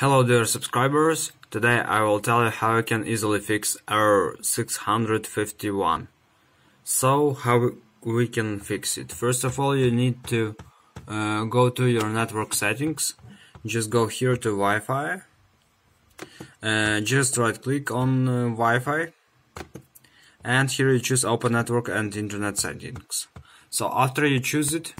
Hello dear subscribers, today I will tell you how you can easily fix error 651. So how we can fix it. First of all you need to uh, go to your network settings, just go here to Wi-Fi, uh, just right click on uh, Wi-Fi and here you choose open network and internet settings. So after you choose it,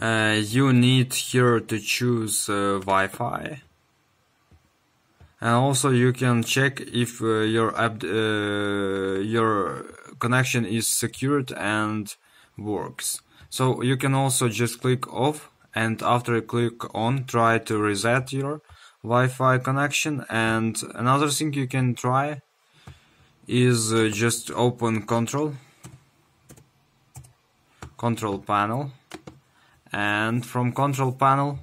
Uh, you need here to choose uh, Wi-Fi. And also you can check if uh, your app uh, your connection is secured and works. So you can also just click off and after you click on try to reset your Wi-Fi connection. And another thing you can try is uh, just open control control panel and from control panel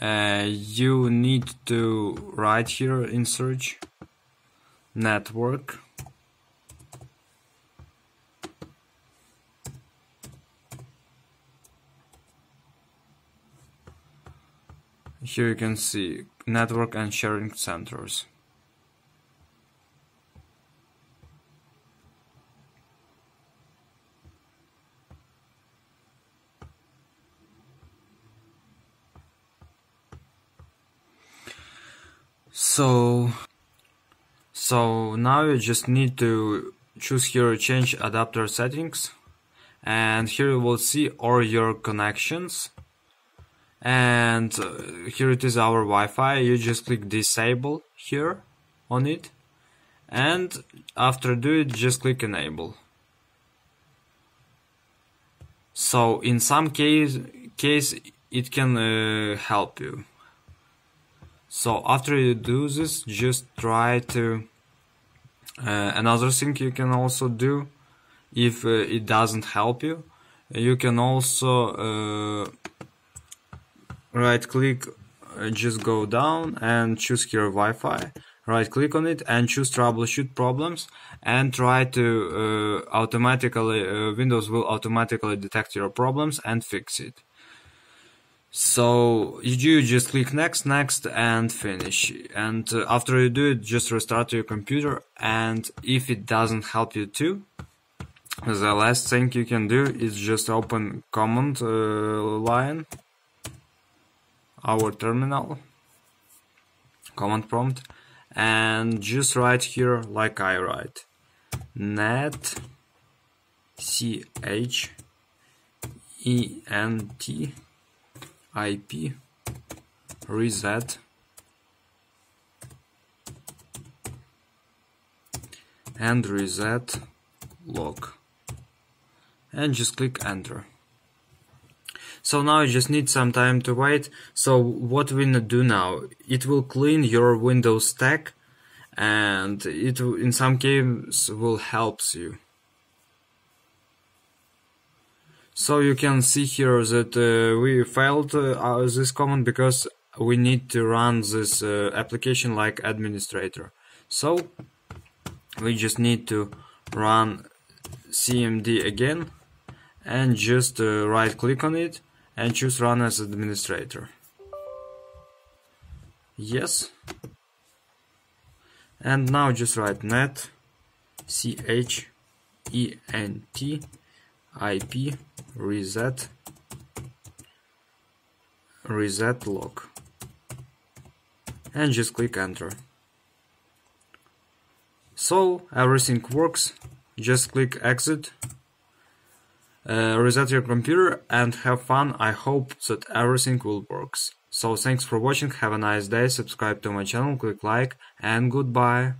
uh, you need to write here in search network. Here you can see network and sharing centers So, so now you just need to choose here change adapter settings. And here you will see all your connections. And uh, here it is our Wi-Fi. You just click disable here on it. And after do it just click enable. So in some case case it can uh, help you so after you do this just try to uh, another thing you can also do if uh, it doesn't help you you can also uh, right click uh, just go down and choose here Wi-Fi right click on it and choose troubleshoot problems and try to uh, automatically uh, Windows will automatically detect your problems and fix it so you just click next, next and finish. And uh, after you do it, just restart your computer. And if it doesn't help you too, the last thing you can do is just open command uh, line, our terminal, command prompt, and just write here like I write, net ch e n t IP reset. And reset log. And just click enter. So now you just need some time to wait. So what we do now it will clean your windows stack and it in some cases will helps you So you can see here that uh, we failed uh, this command because we need to run this uh, application like administrator. So we just need to run cmd again and just uh, right click on it and choose run as administrator. Yes. And now just write net c h e n t IP reset reset log and just click enter. So everything works. Just click exit uh, reset your computer and have fun. I hope that everything will works. So thanks for watching. Have a nice day. Subscribe to my channel. Click like and goodbye